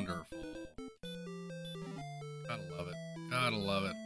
Wonderful. Gotta love it. Gotta love it.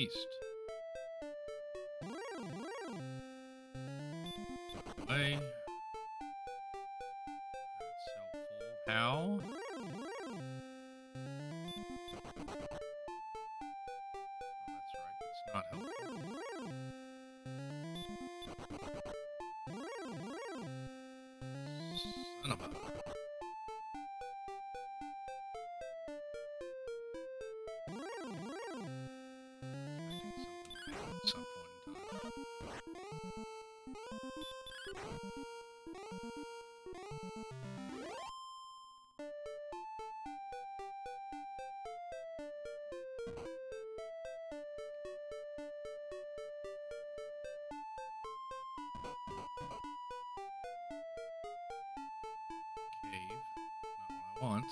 East. Cave. Not what I want.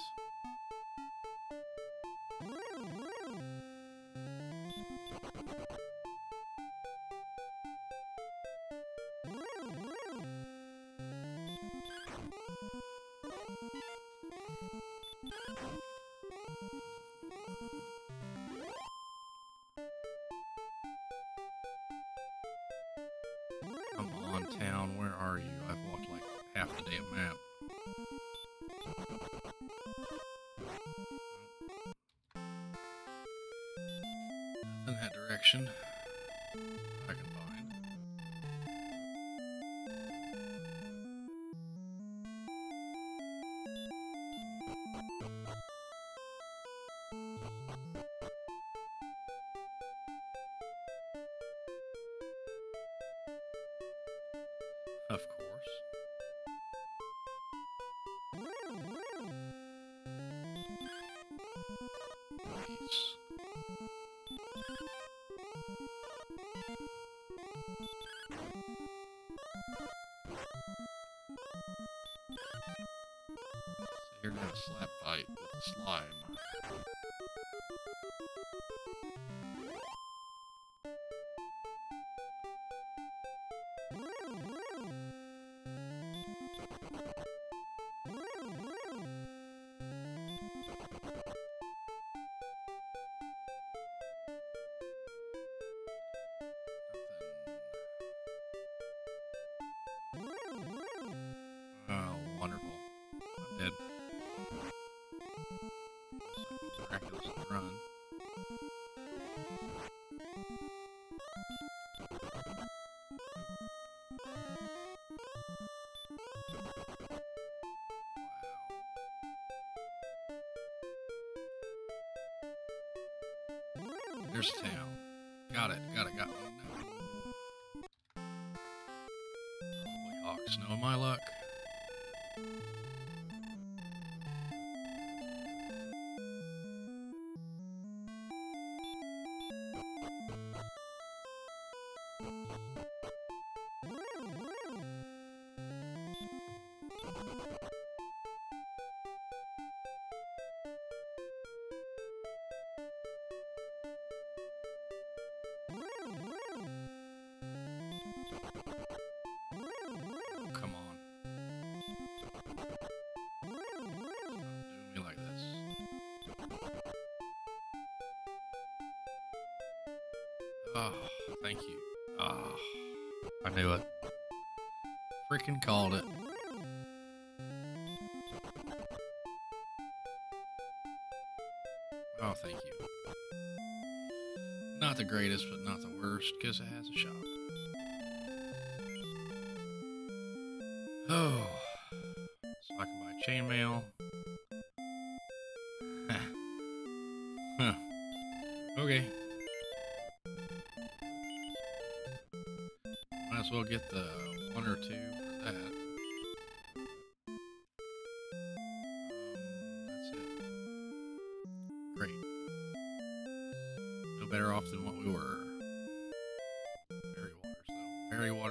Come on, town. Where are you? I've walked like half the damn map. Direction. You're gonna slap fight with the slime. Miraculous run. There's a town. Got it, got it, got it. Probably hawks, knowing my luck. But not the worst, because it has a shot.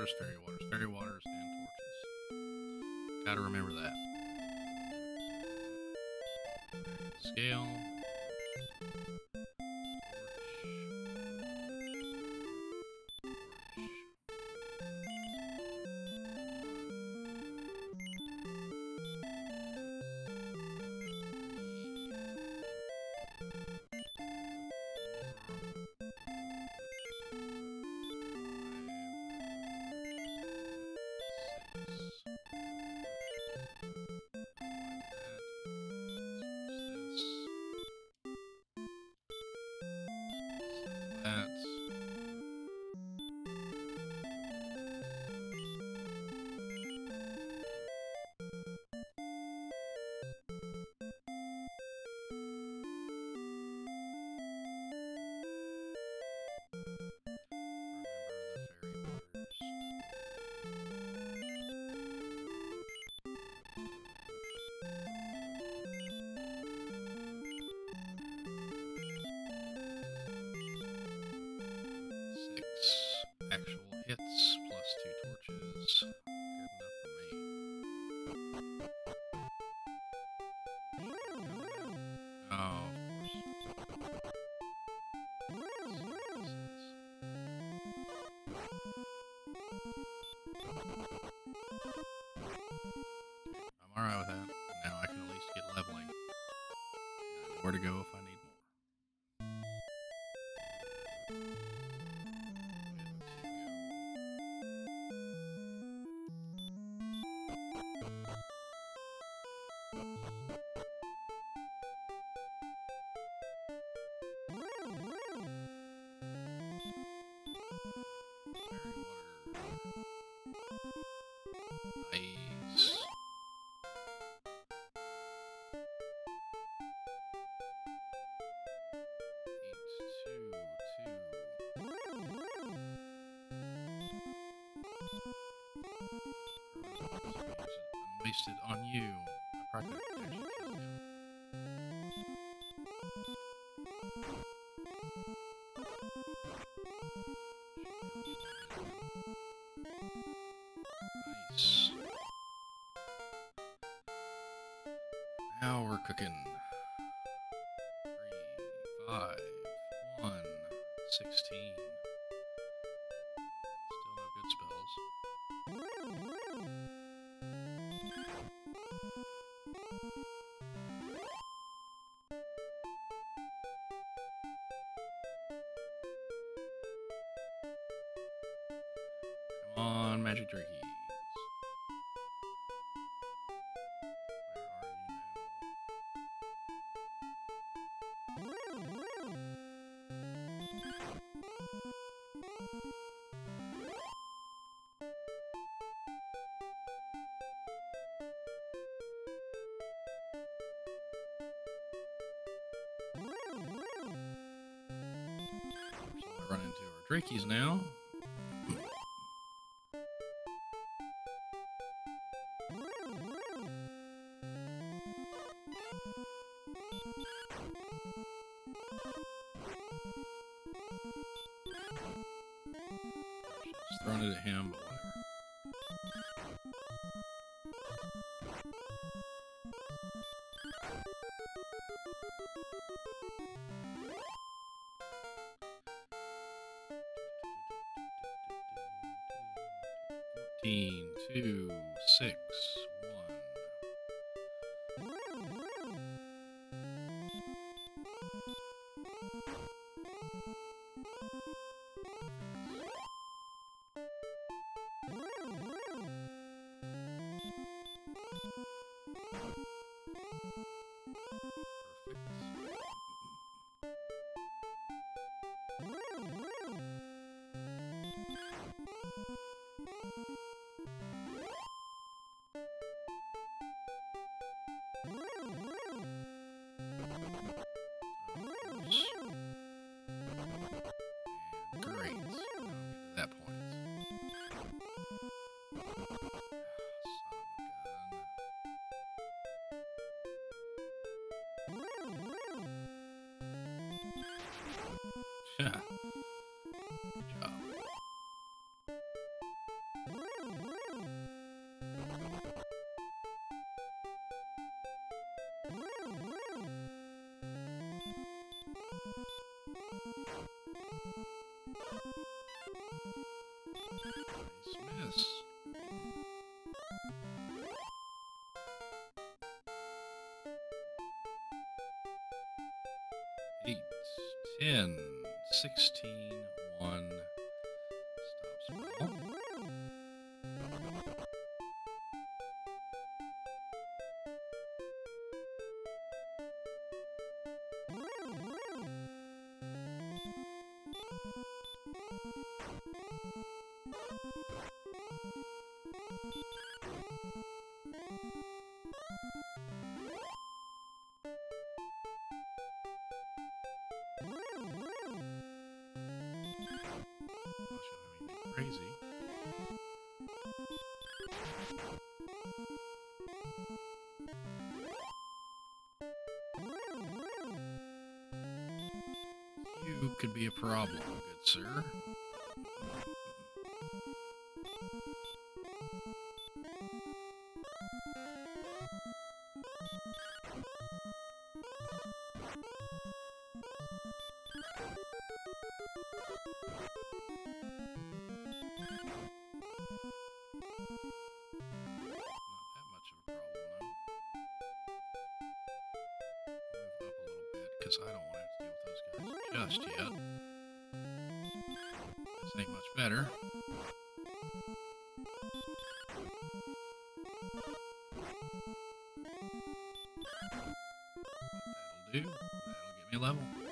waters, fairy waters, fairy waters, and torches. Gotta remember that. Scale. I'm alright with that. Now I can at least get leveling. Where to go if wasted on you. Nice. Now we're cooking. Three, five. Frankie's now. 15, 2, 6. 8, 10, 16, 1. used yet. This ain't much better. That'll do. That'll get me a level.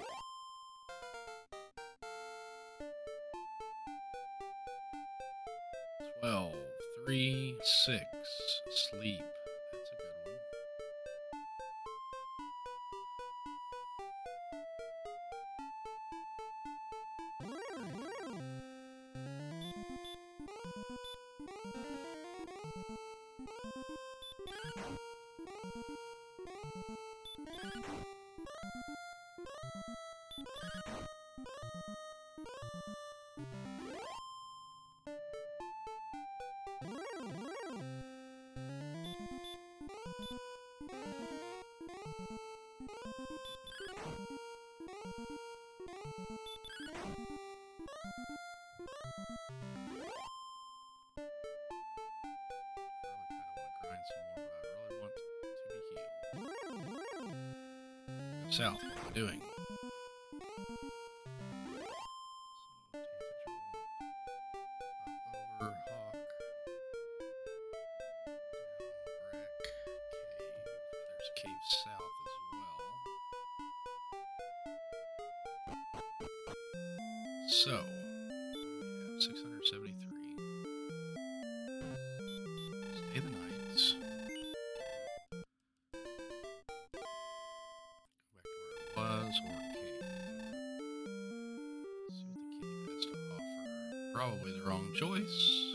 Doing? Probably the wrong choice.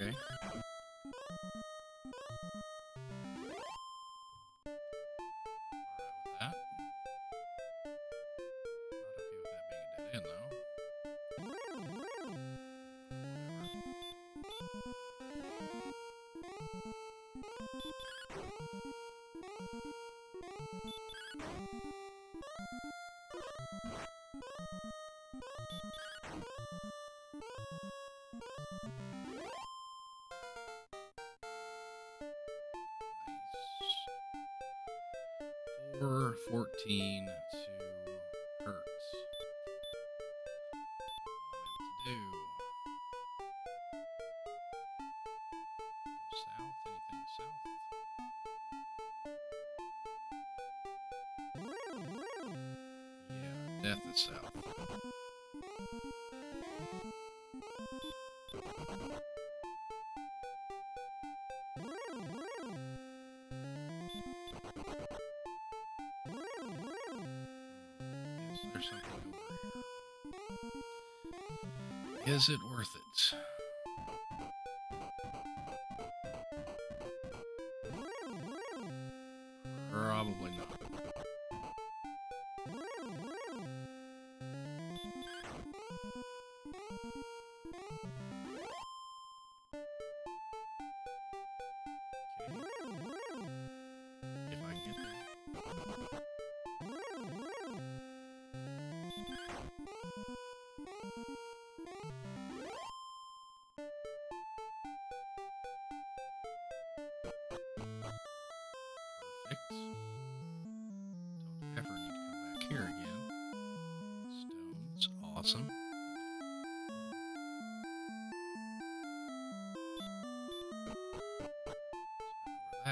Okay, okay. 14. or something. Is it worth it?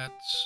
That's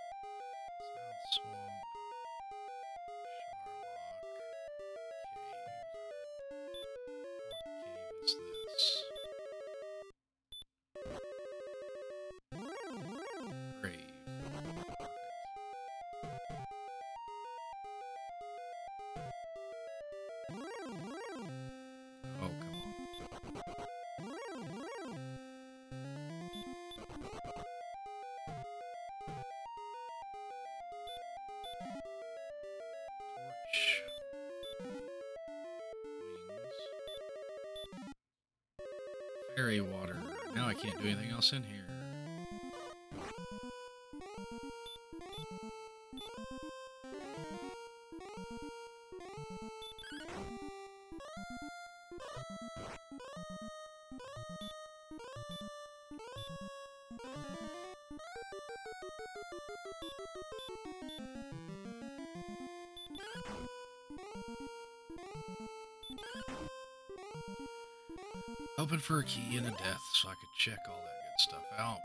hoping for a key and a death so I could check all that good stuff out.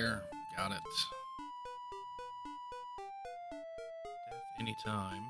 There. Got it. Death anytime,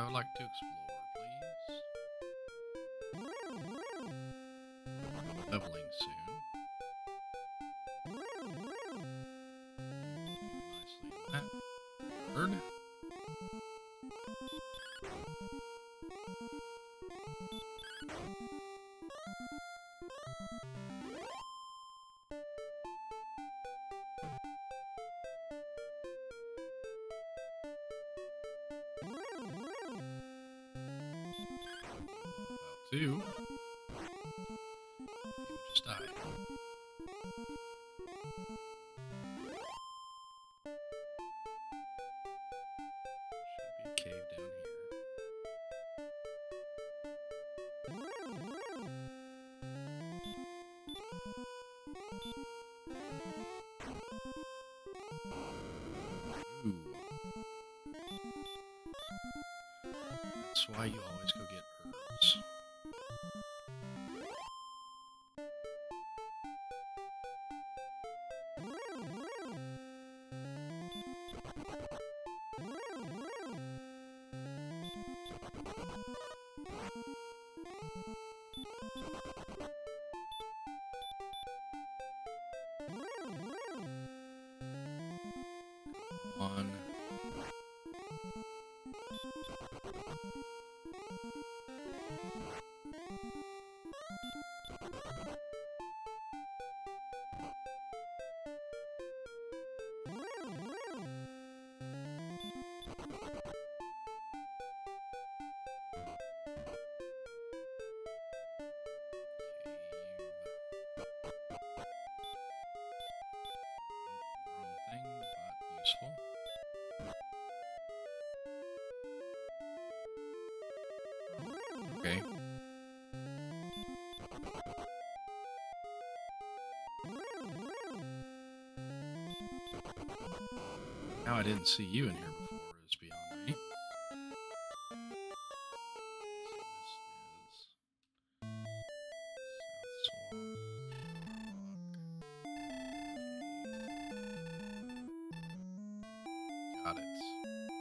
I would like to explore, please. Leveling soon. Nicely that. Bird. About two. He just die. Should be a cave down here. Ooh. That's why you okay. Now I didn't see you in here before is beyond me. This is South Got it.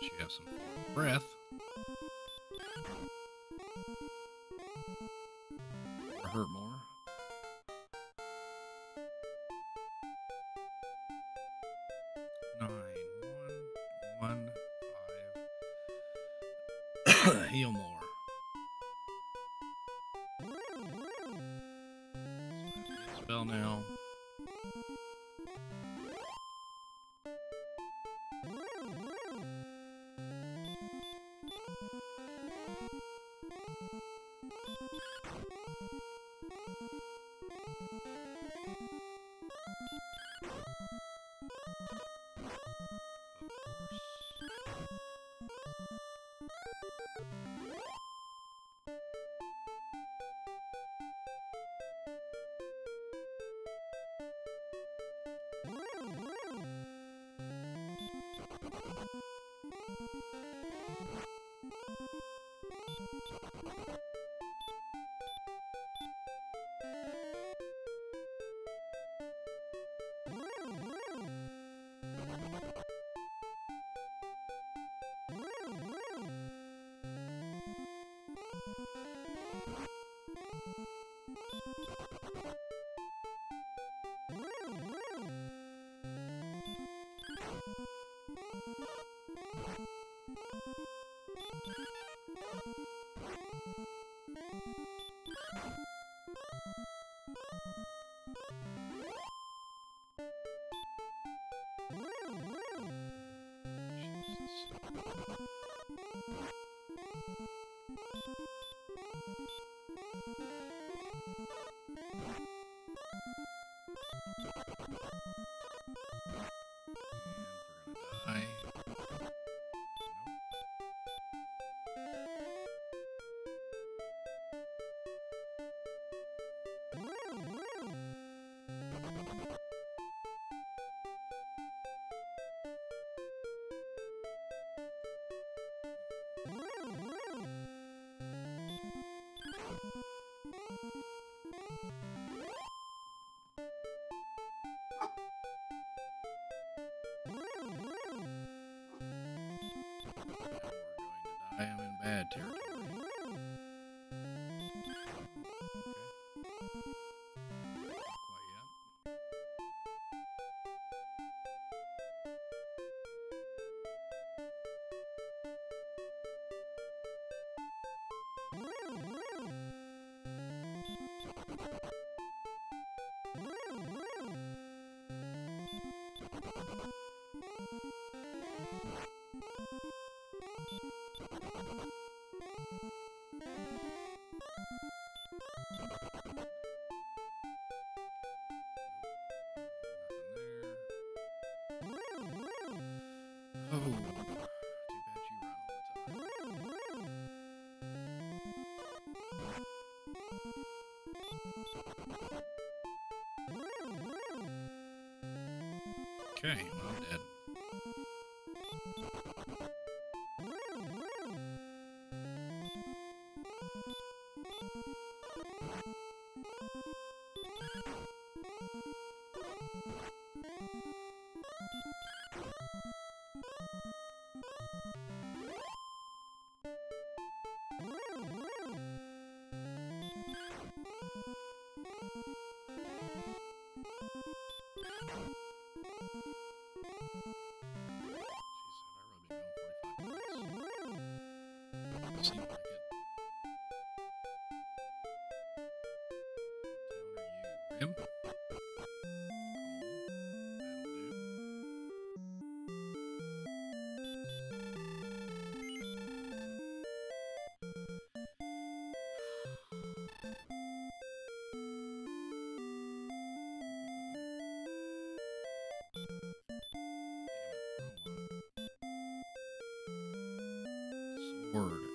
unless you have some breath. Thank you. I'm in bad territory. Okay, I'm dead. him. word.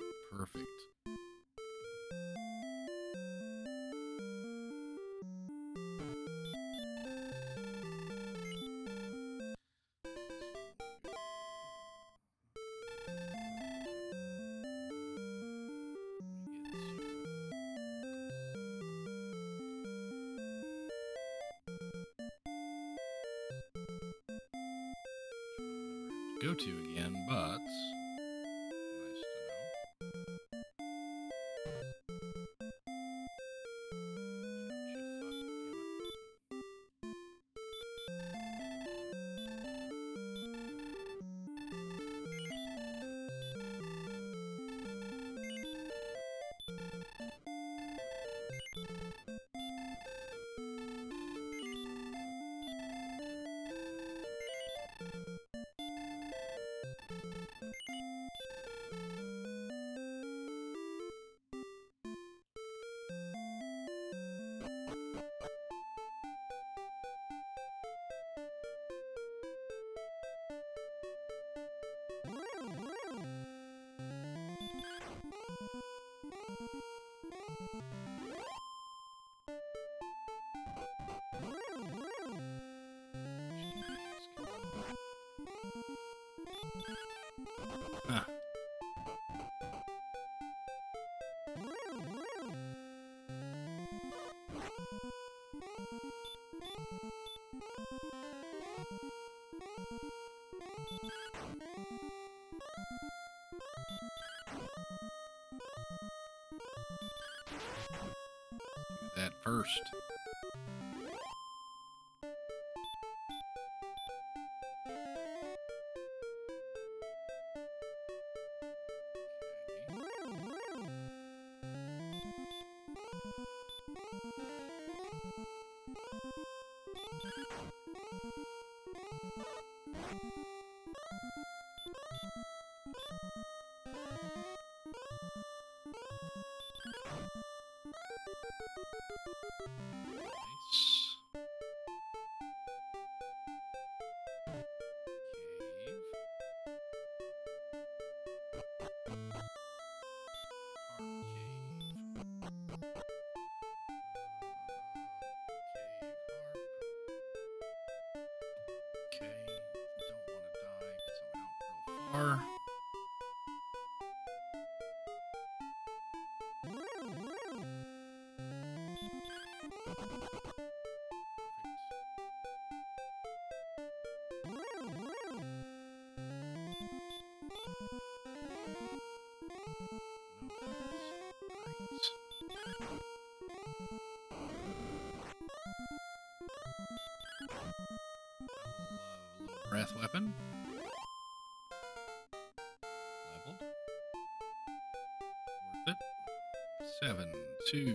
go to again, but that first. are. breath weapon. two.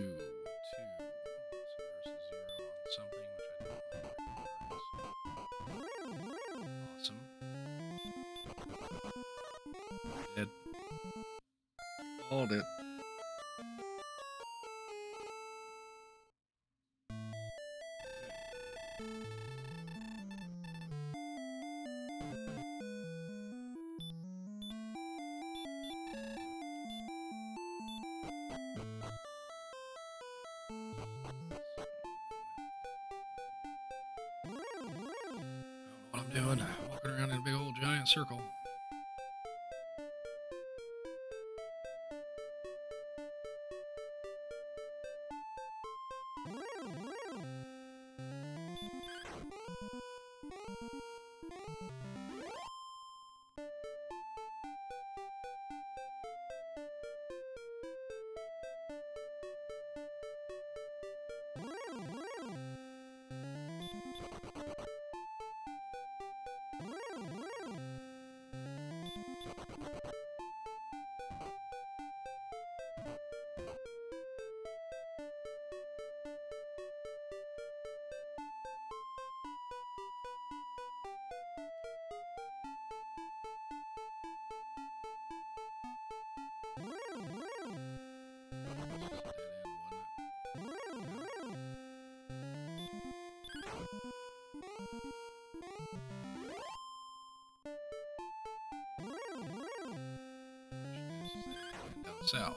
south.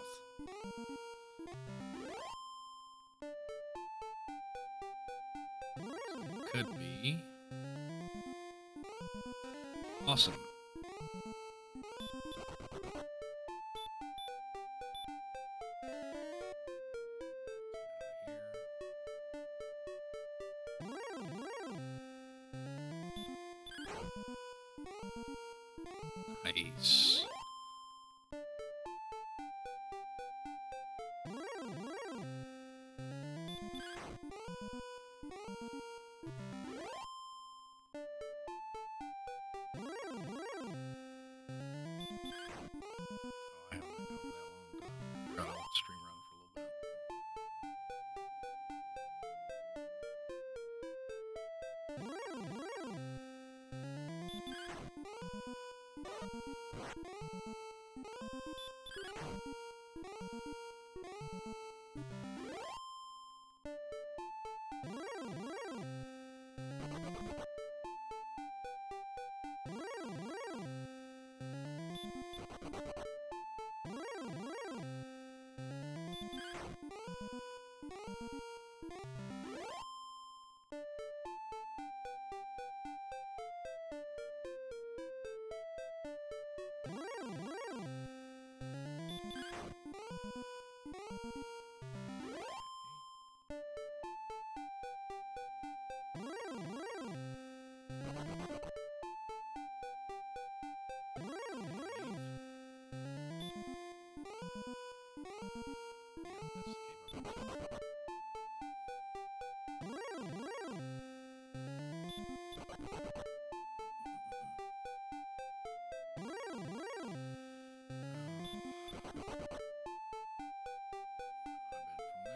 Could be awesome.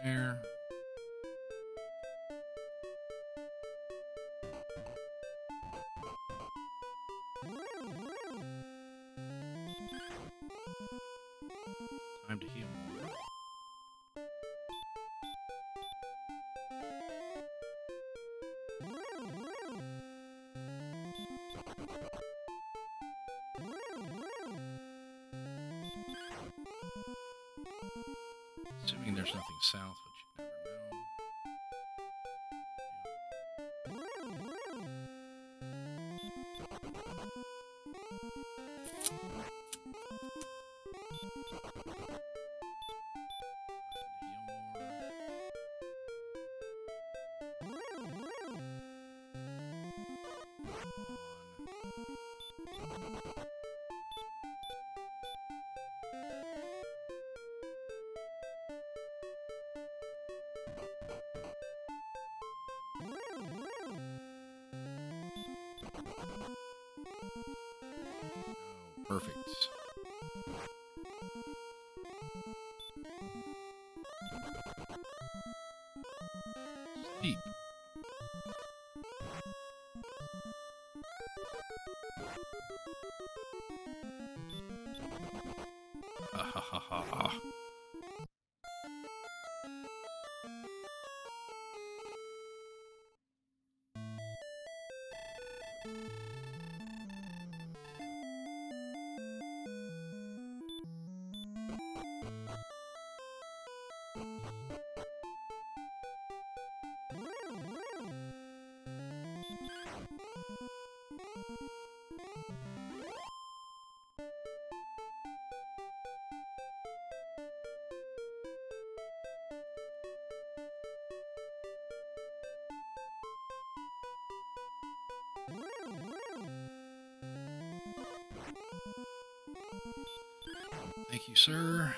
there. Time to heal Assuming there's nothing south. Thank you, sir.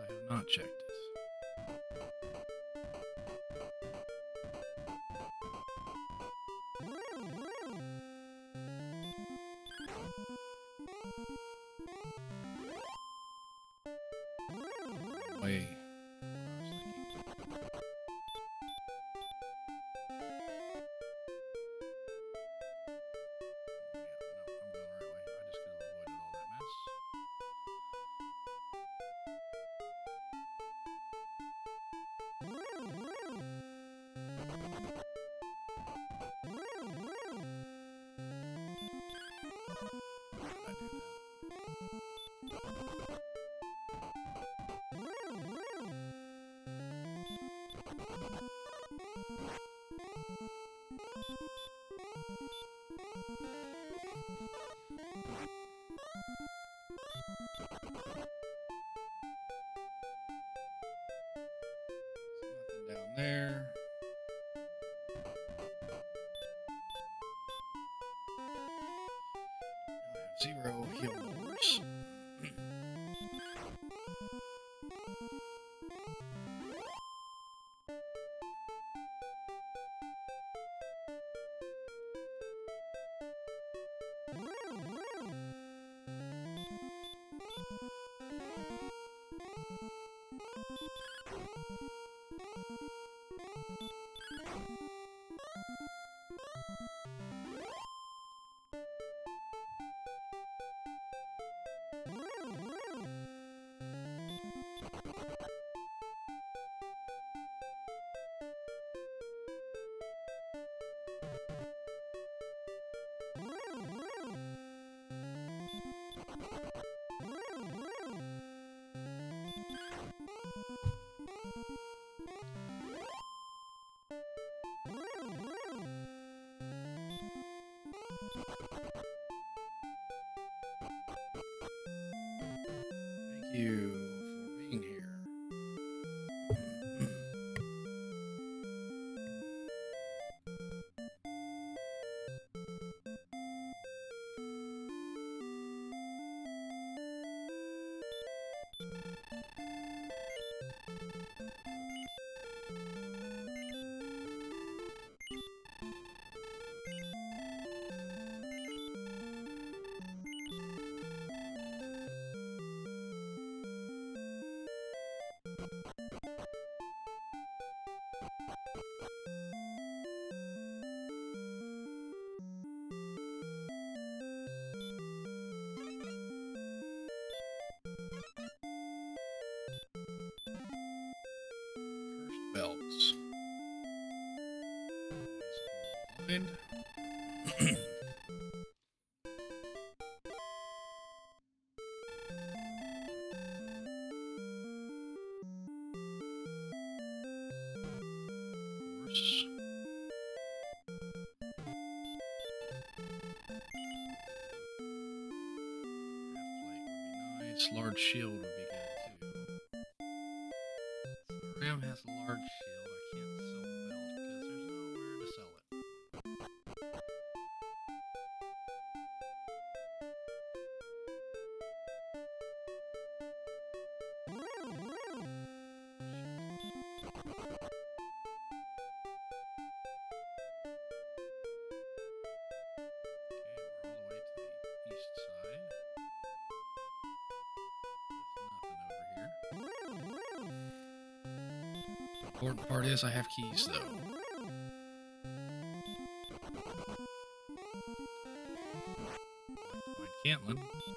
i have not checked. down there. Zero heal you. happening. large shield says I have keys, though. Mine Cantlin.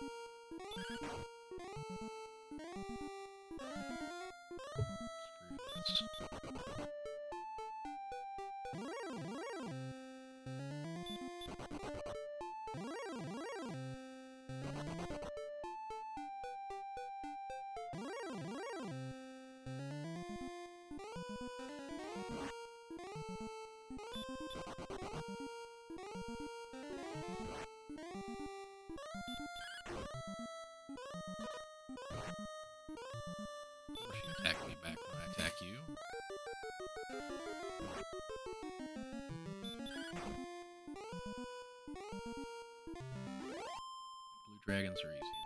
dragons are easy.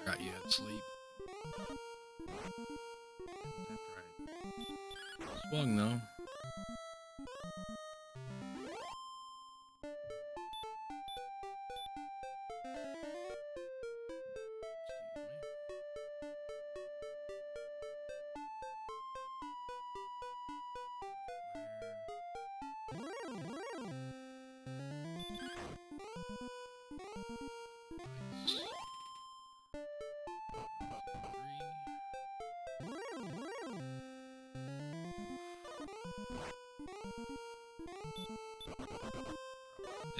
Forgot you had sleep. That's right. Swung though.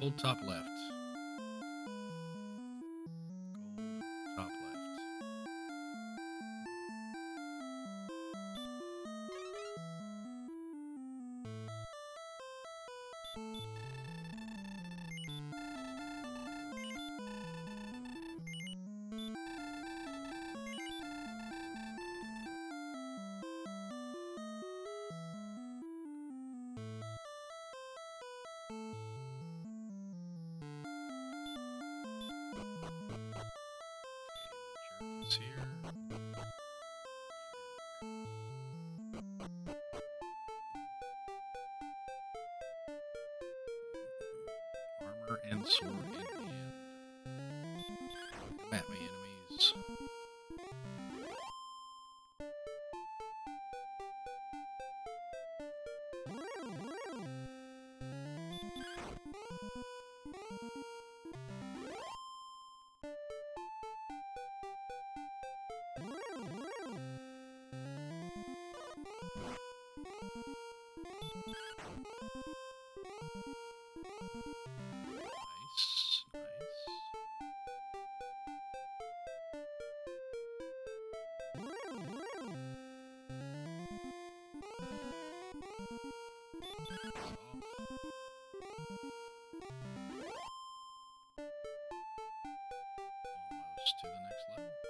Hold top left. Almost to the next level.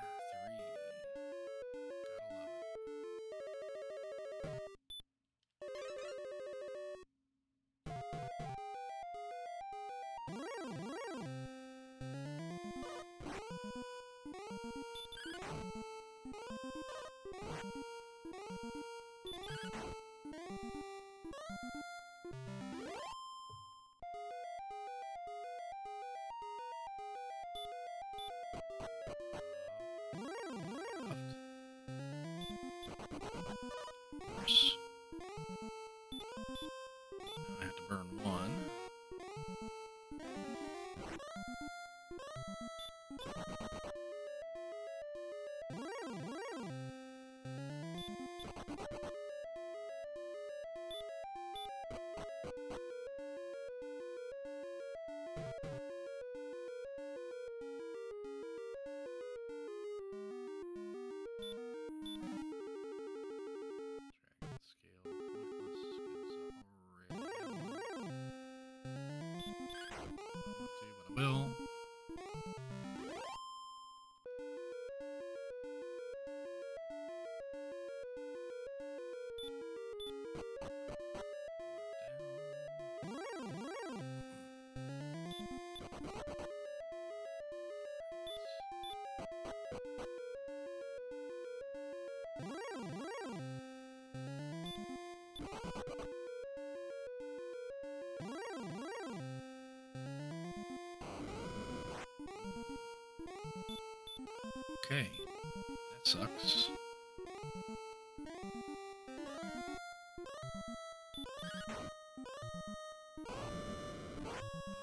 Okay. That sucks.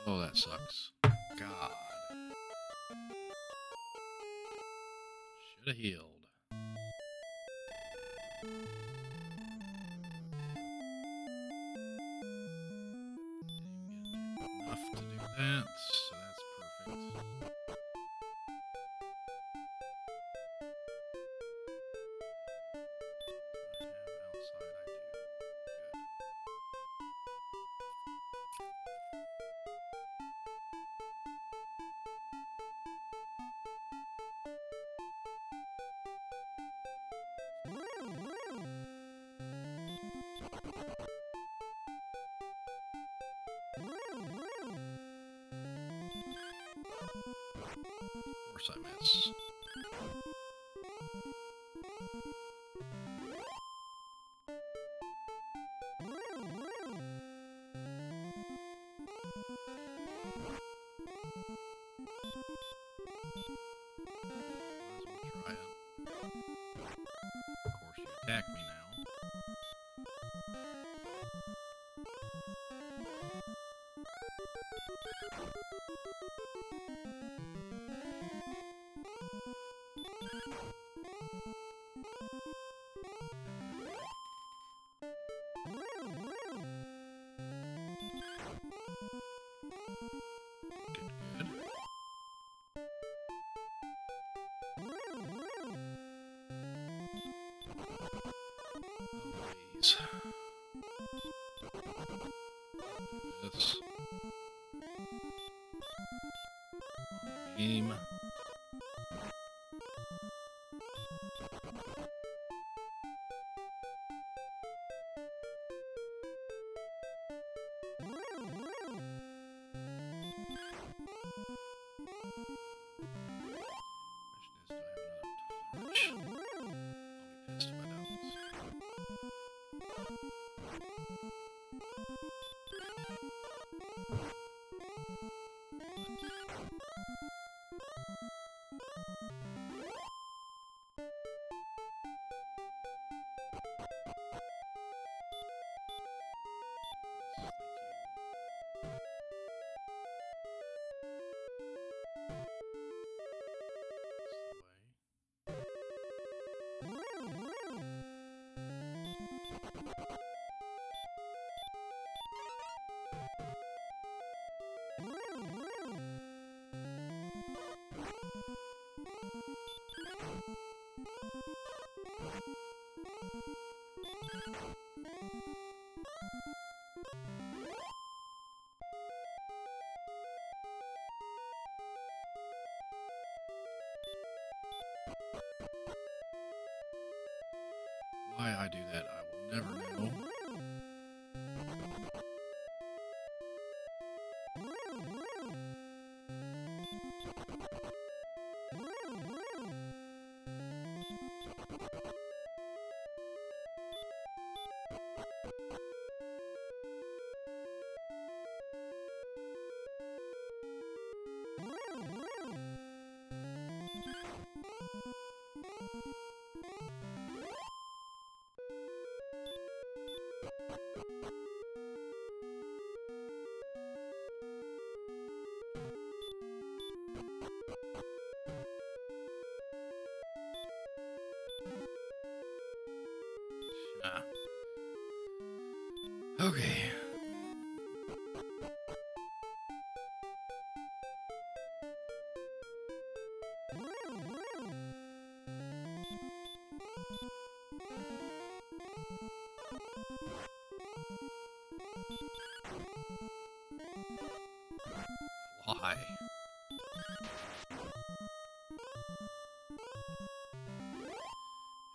Oh, that sucks. God. Should have healed. Attack me now. Please. This. Game. You. Why I do that, I will never know. Why?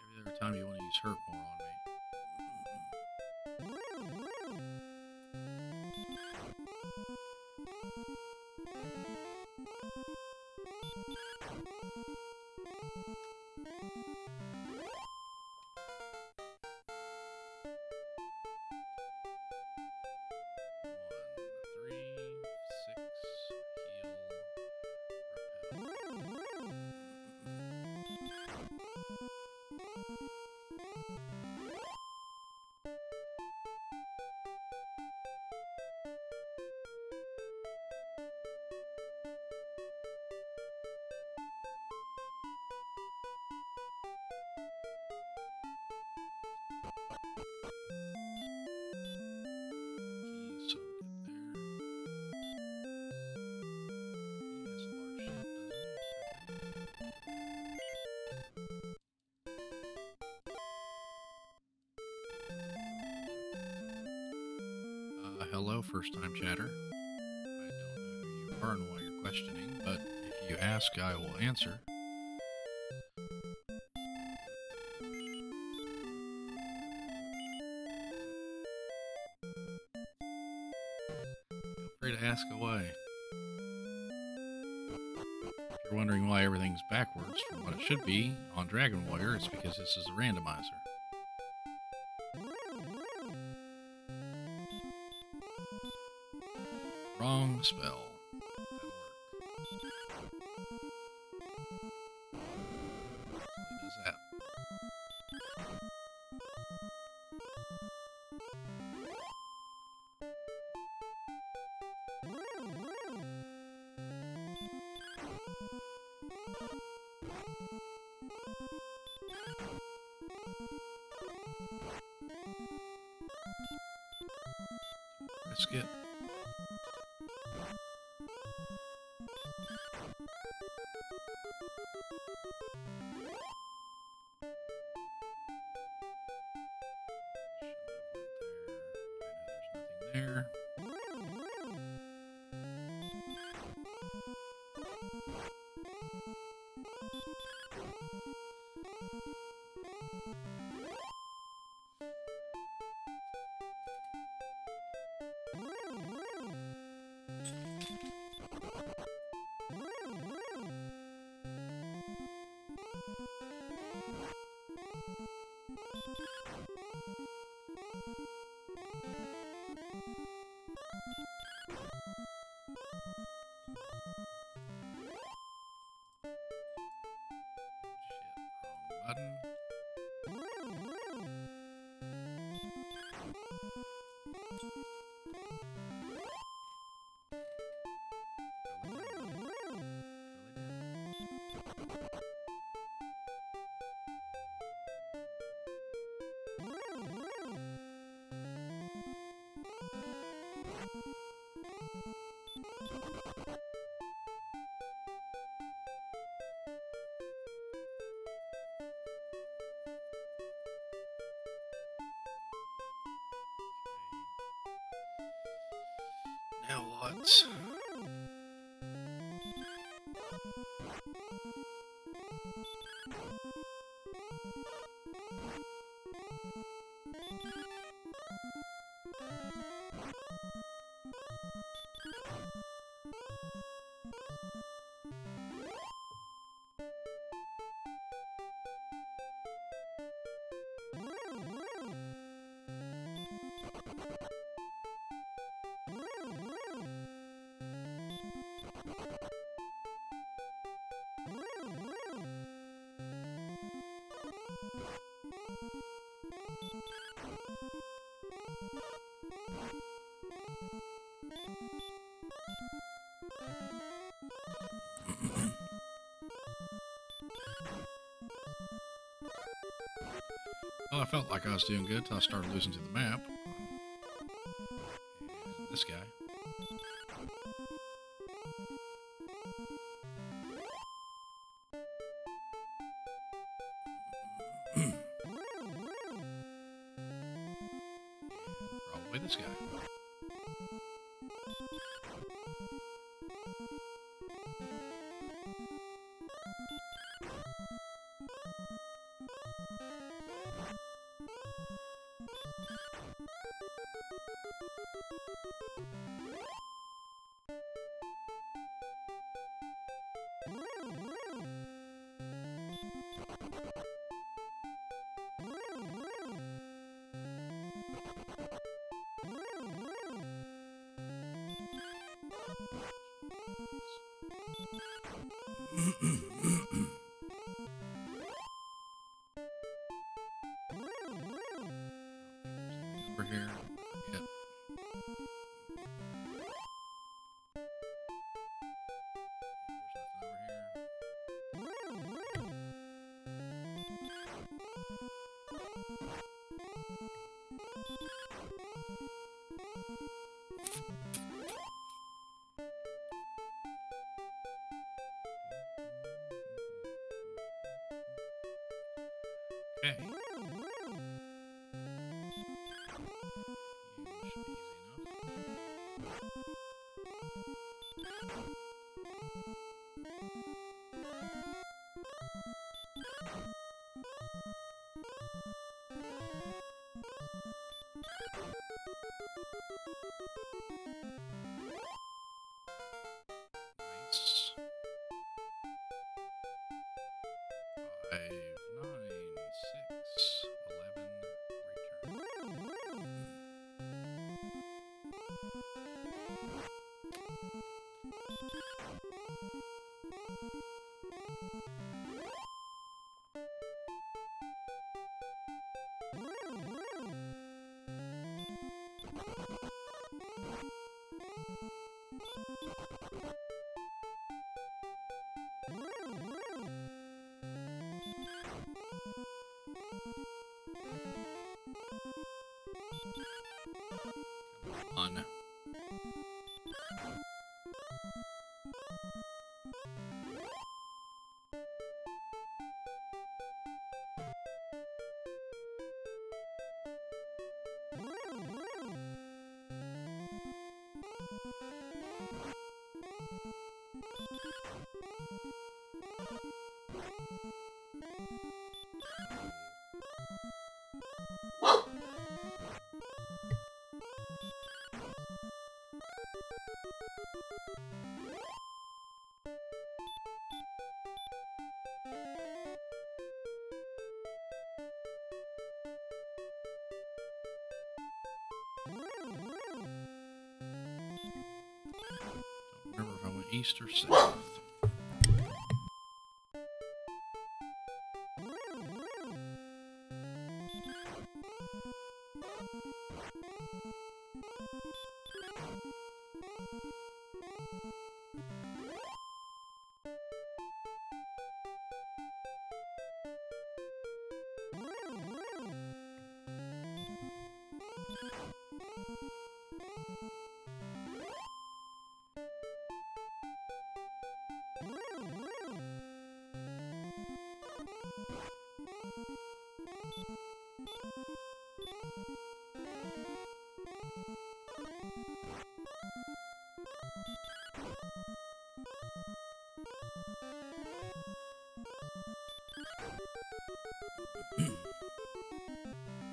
Every other time you want to use hurt more on me. Uh, first time chatter. I don't know who you are and why you're questioning, but if you ask, I will answer. Ask away. If you're wondering why everything's backwards from what it should be on Dragon Warrior, it's because this is a randomizer. Wrong spell. Now what? Well, I felt like I was doing good till I started losing to the map. Okay. I on. remember if I went east or south. Hmm.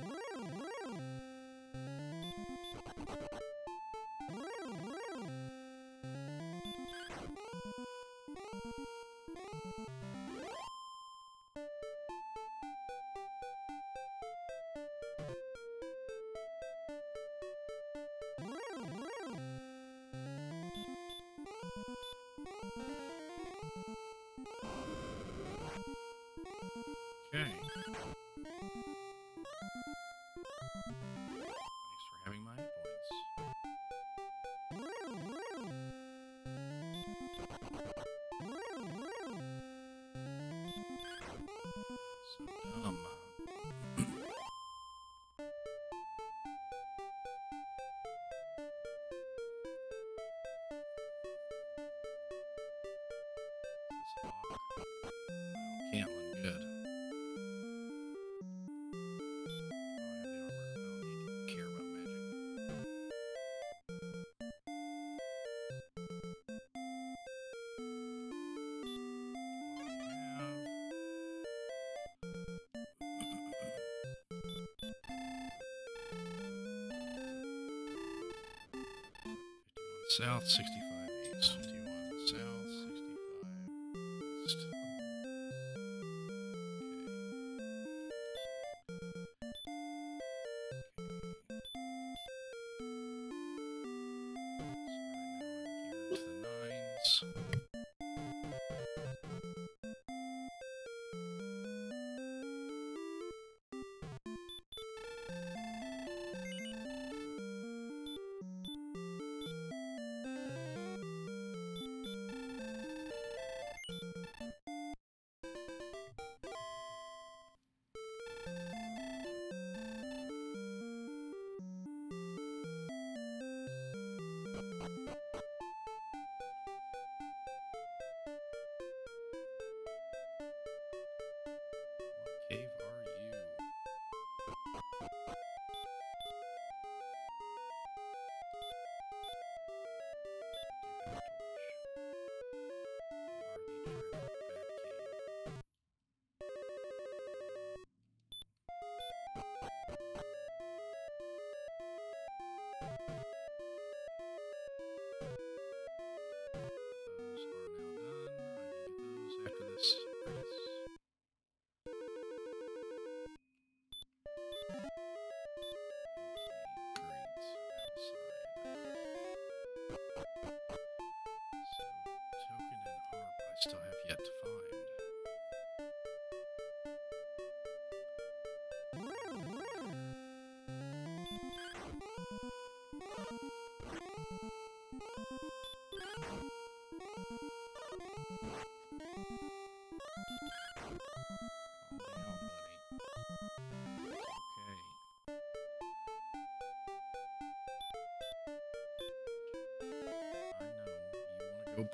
Okay. Um, south, 65 east.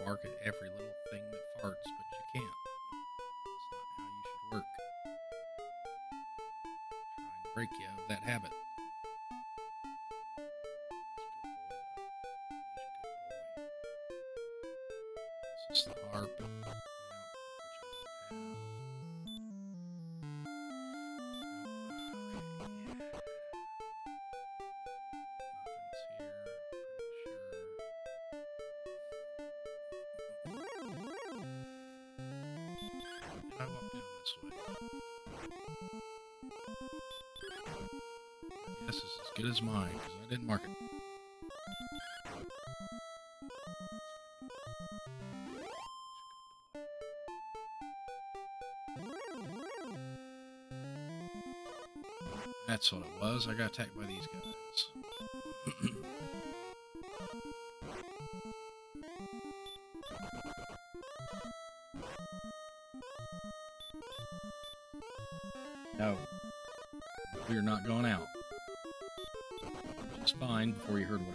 bark at every little thing that farts, but you can't. It's not how you should work. I'm trying to break you of that habit. I didn't mark it. That's what it was. I got attacked by these guys. before you heard what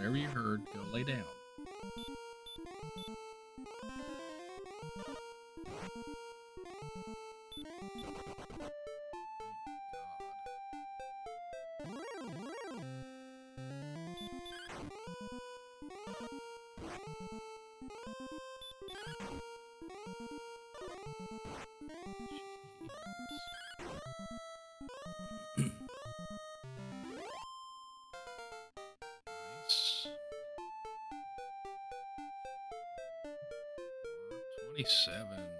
27.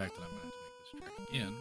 fact that I'm going to have to make this track again.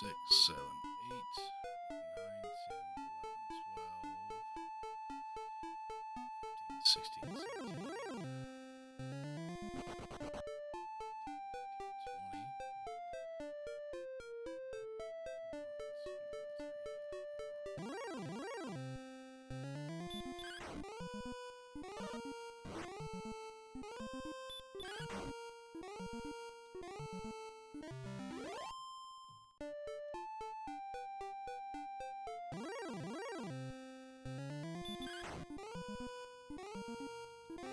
six, seven.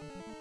you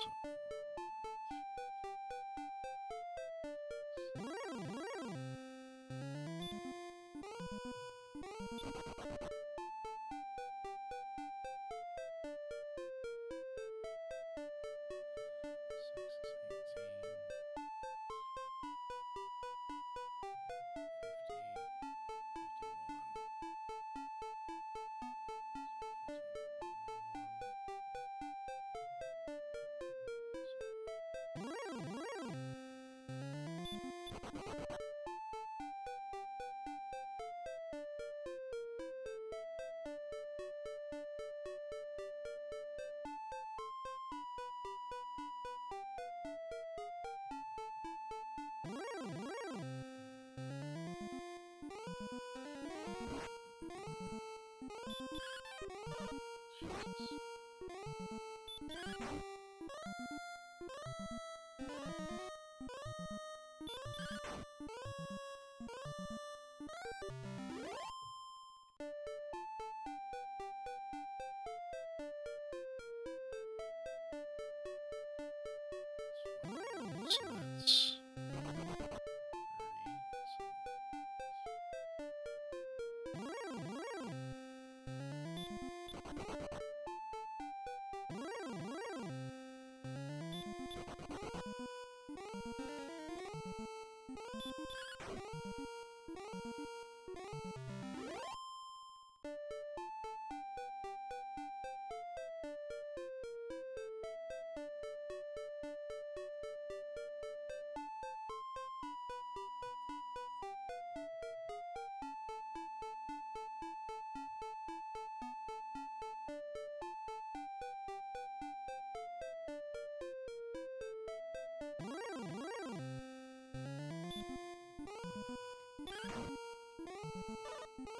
it's 45. Jesus. So that's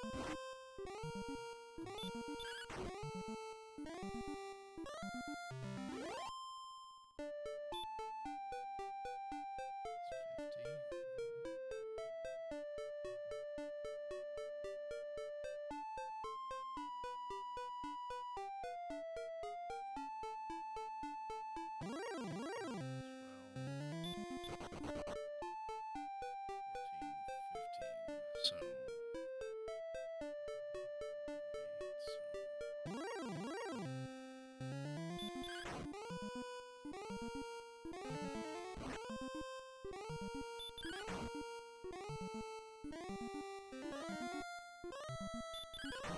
30. It's 50. So you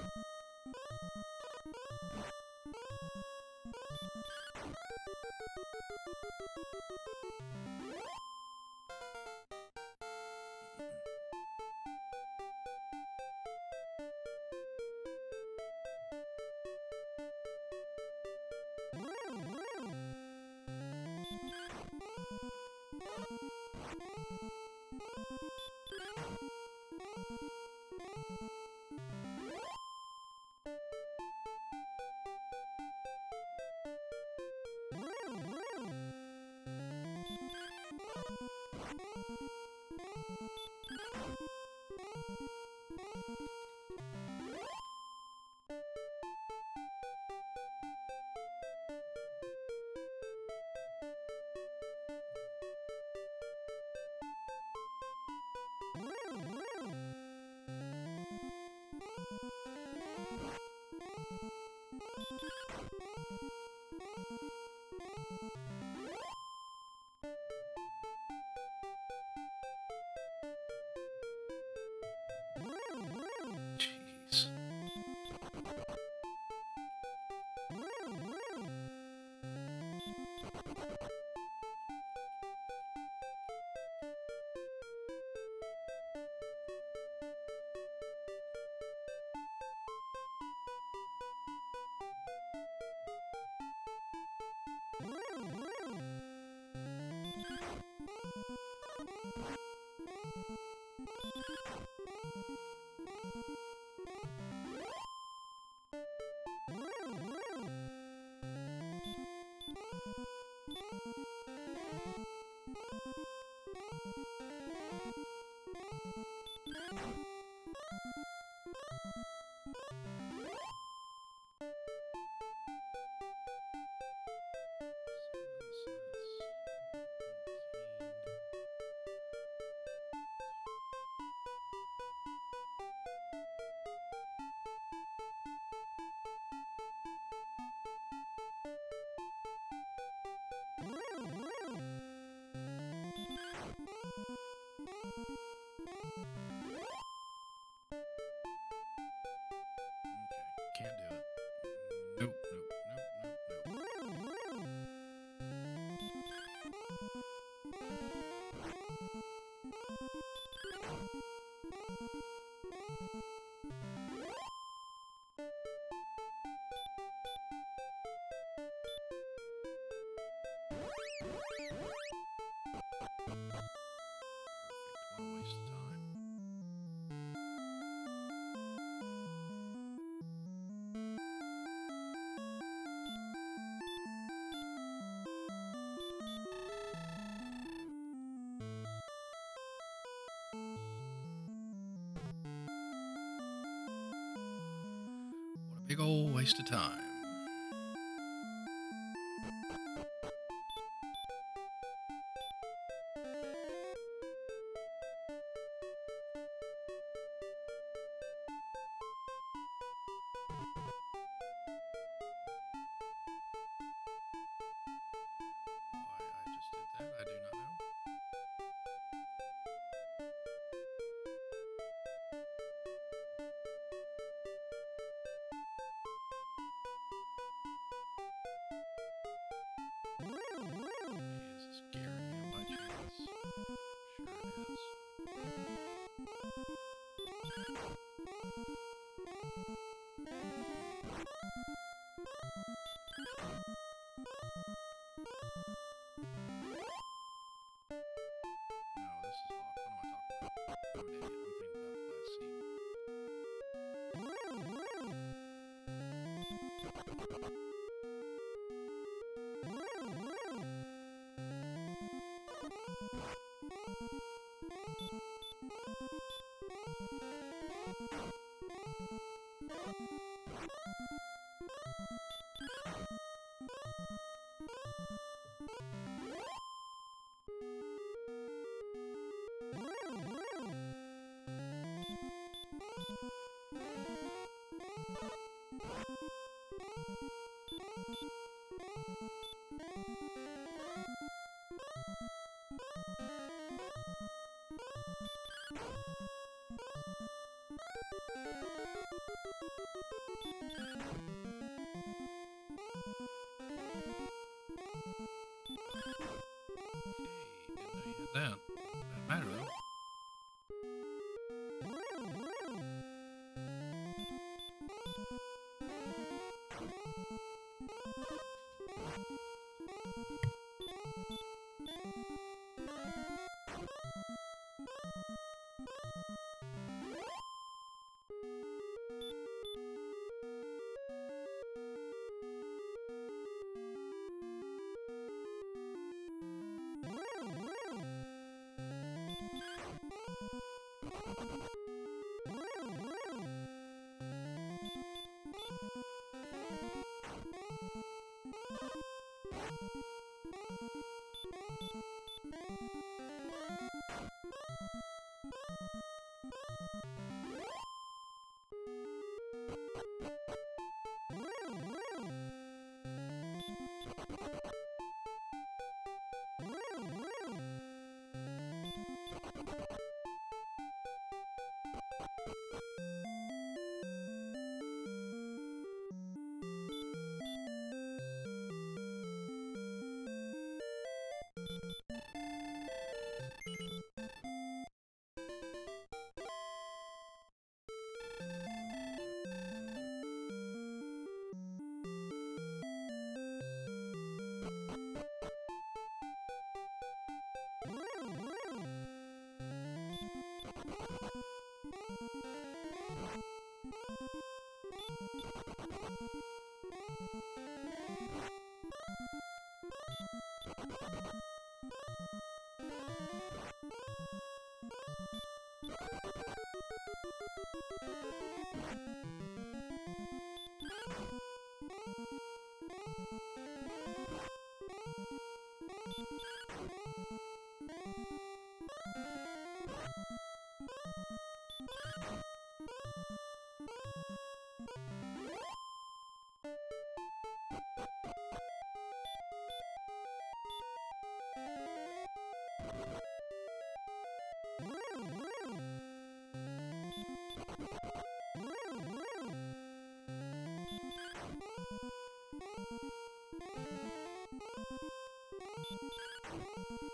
Thank you. you Can't do it. Nope, nope. big old waste of time. Okay, and there you down. That matter, Thank you. you. you.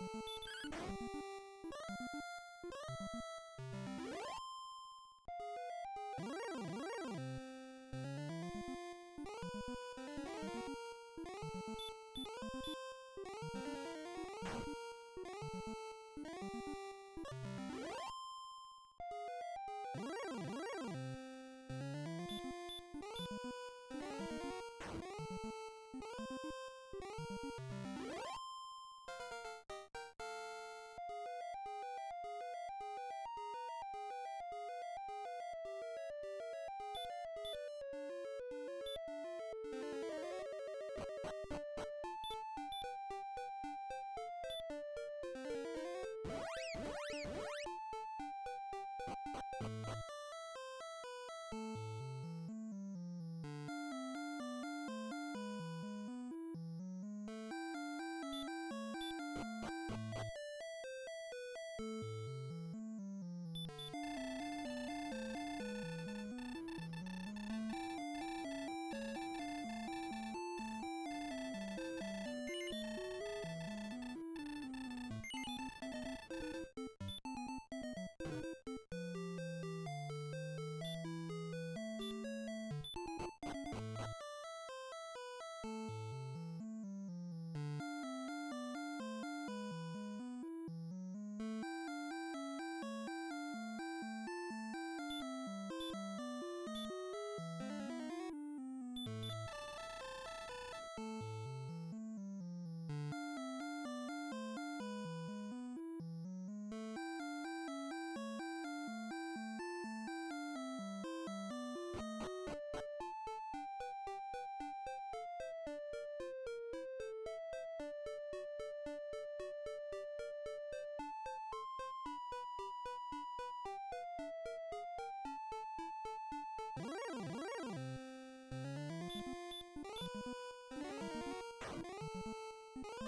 you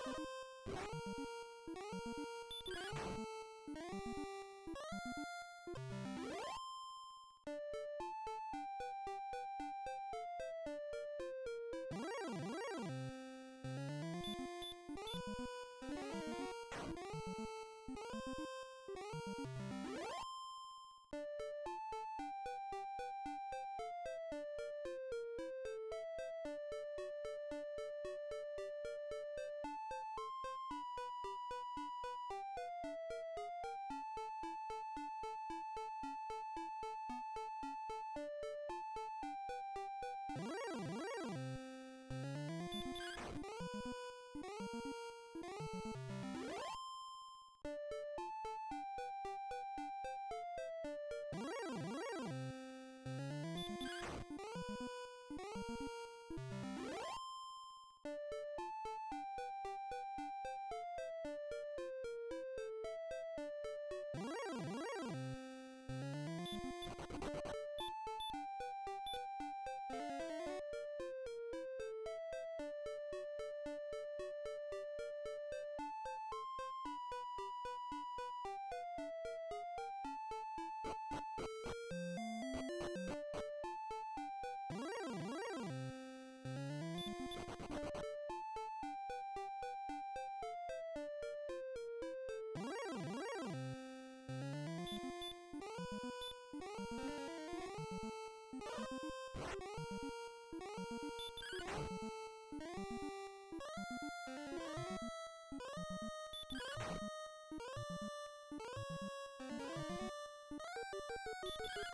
Música you you you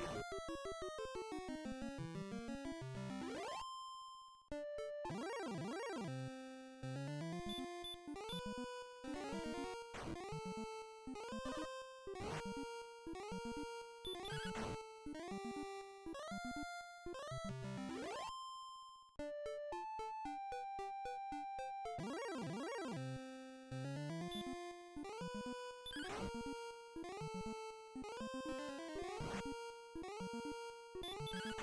you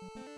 you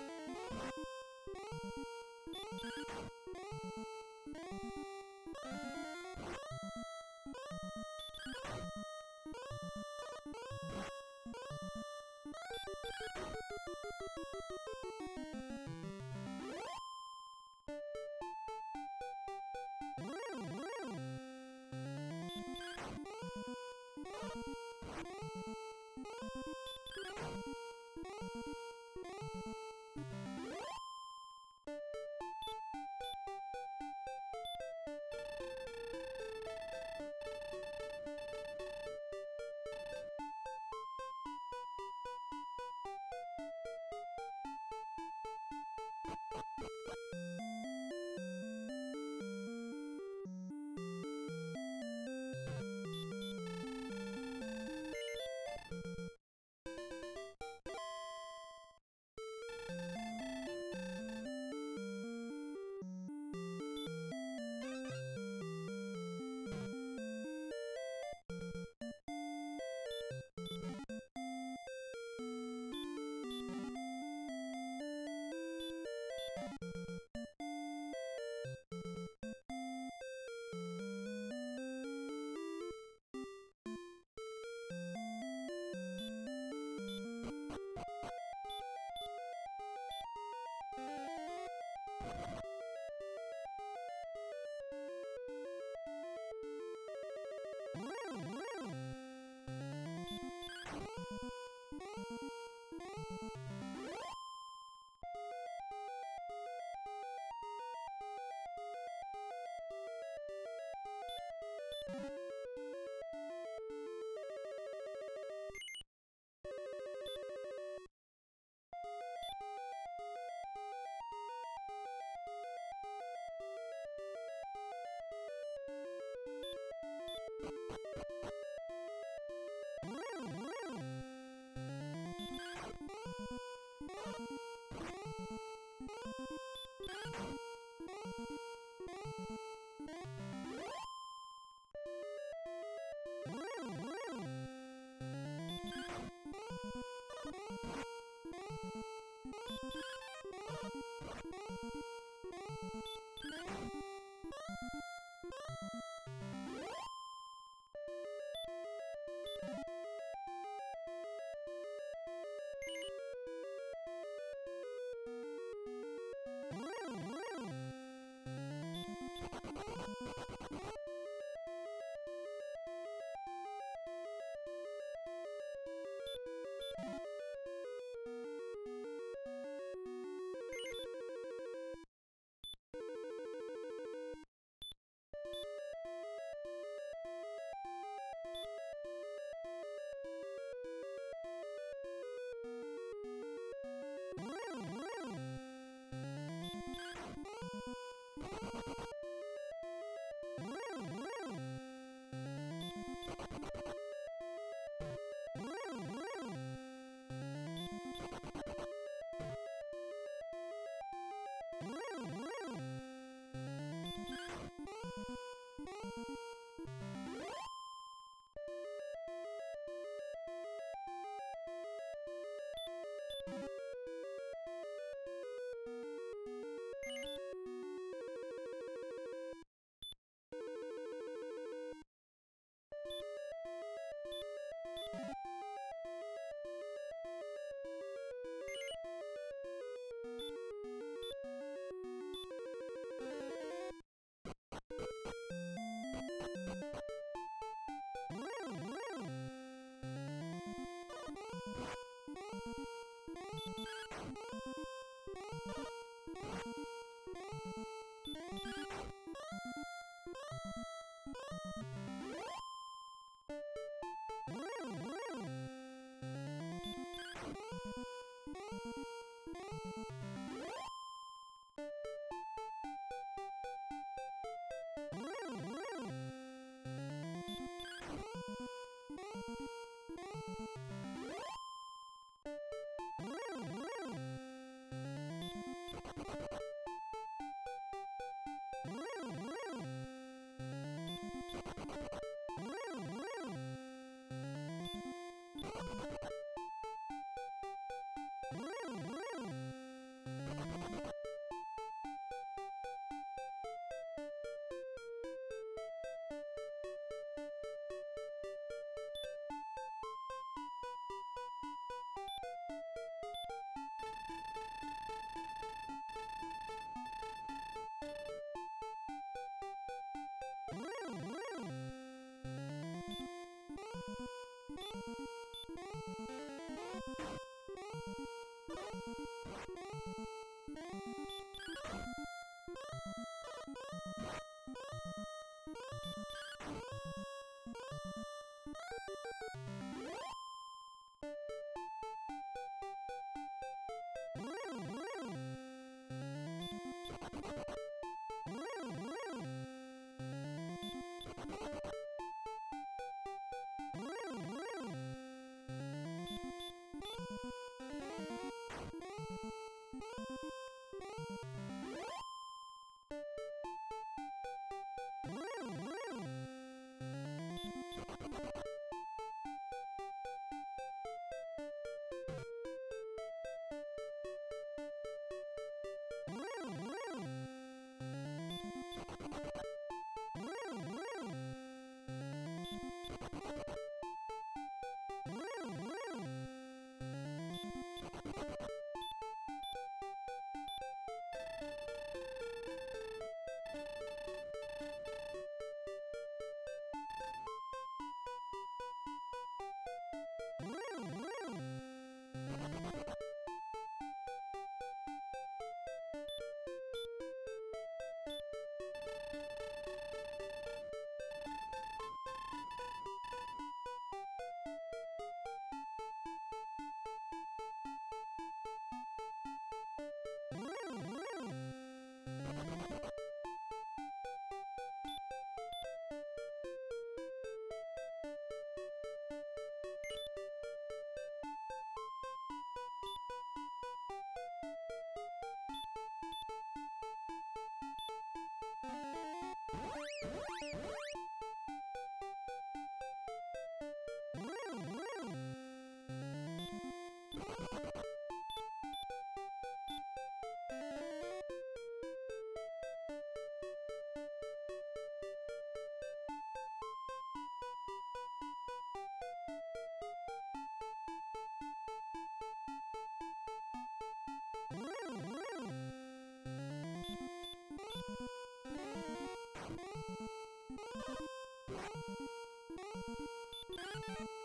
you you Oh, you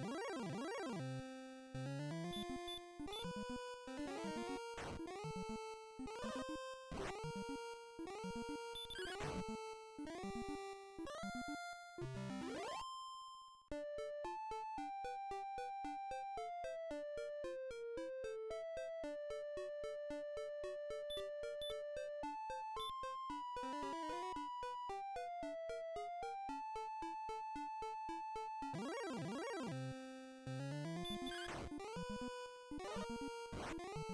Thank you. you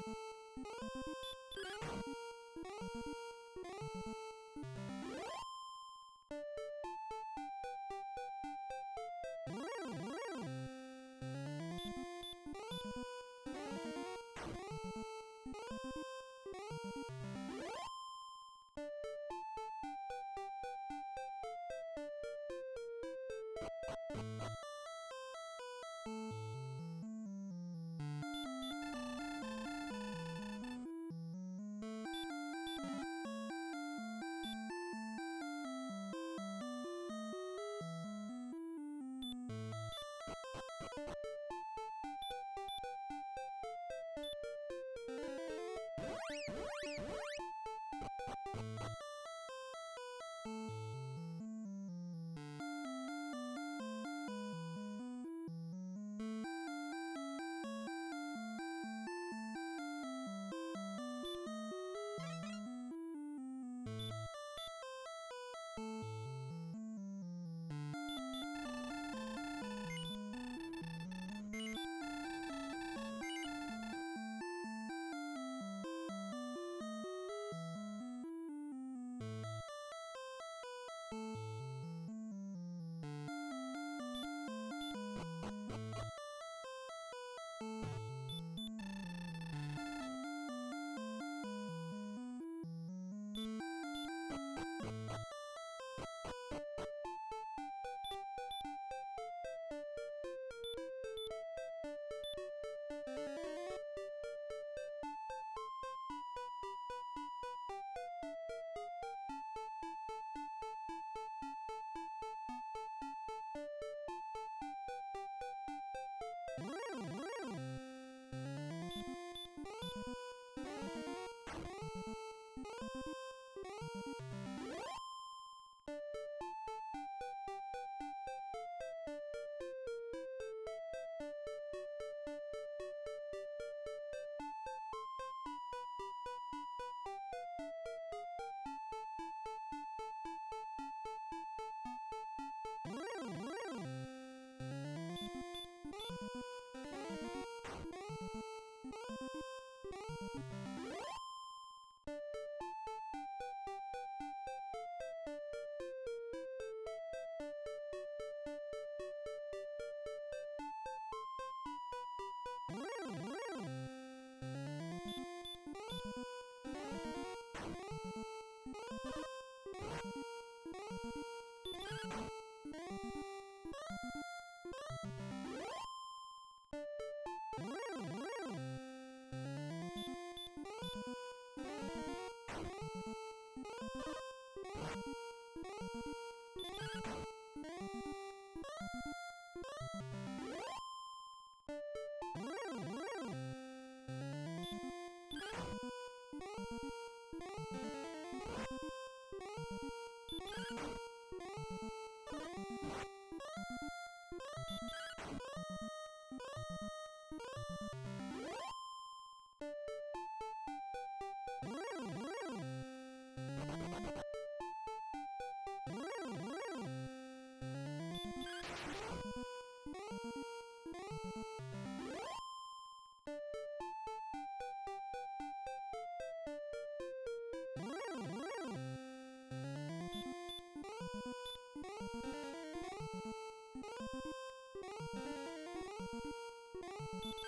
Thank you Thank you.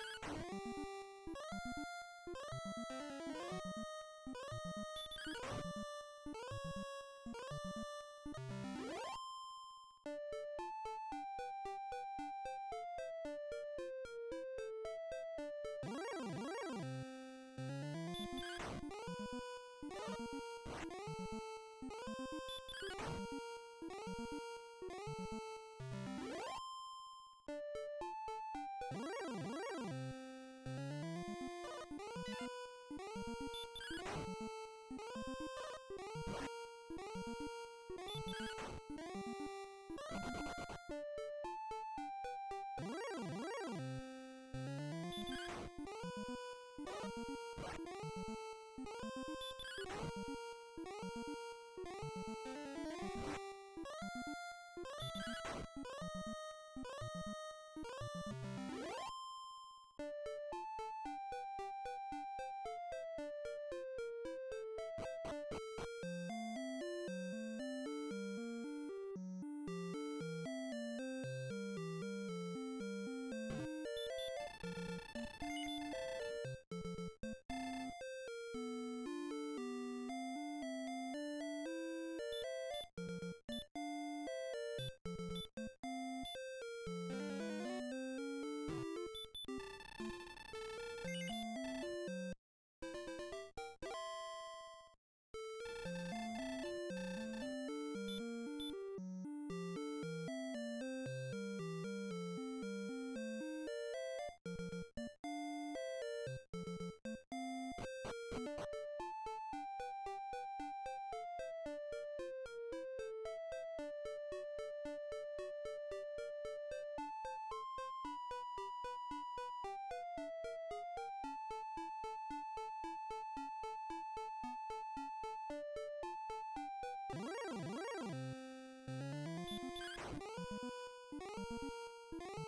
Thank you.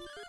you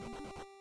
you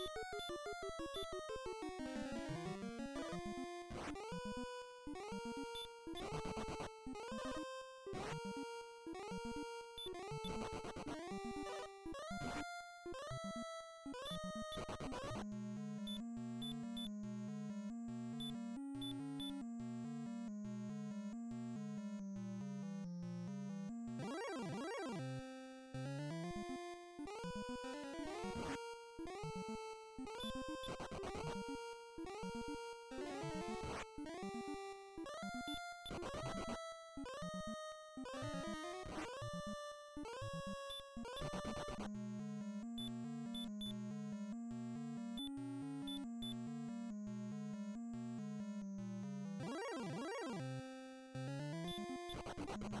you you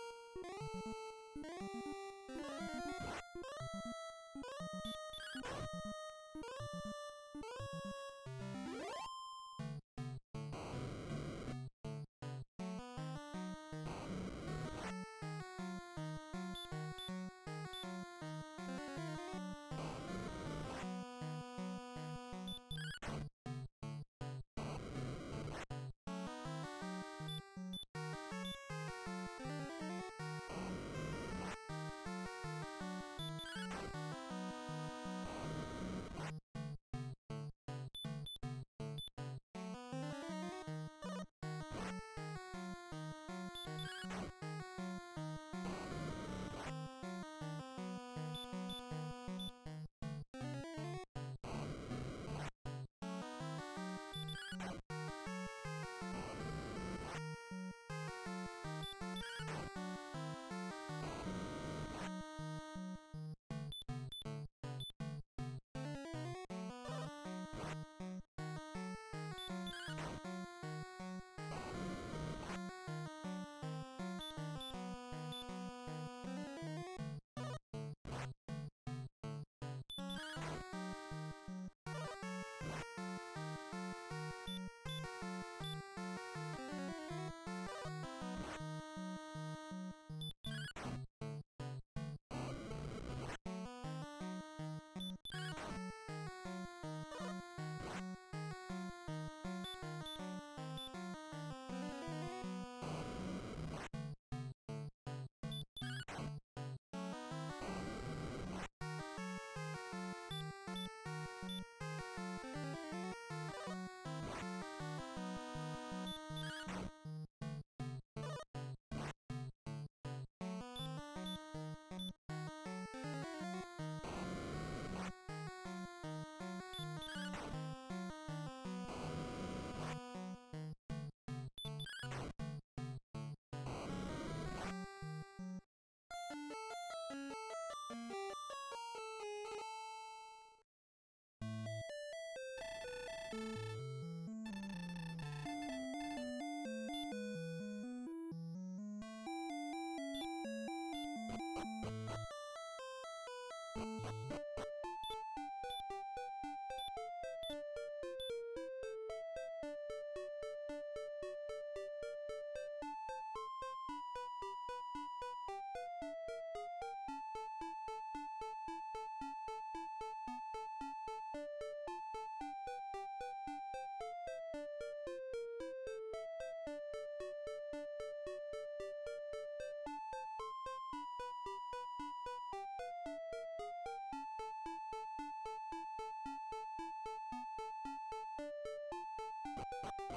Thank you.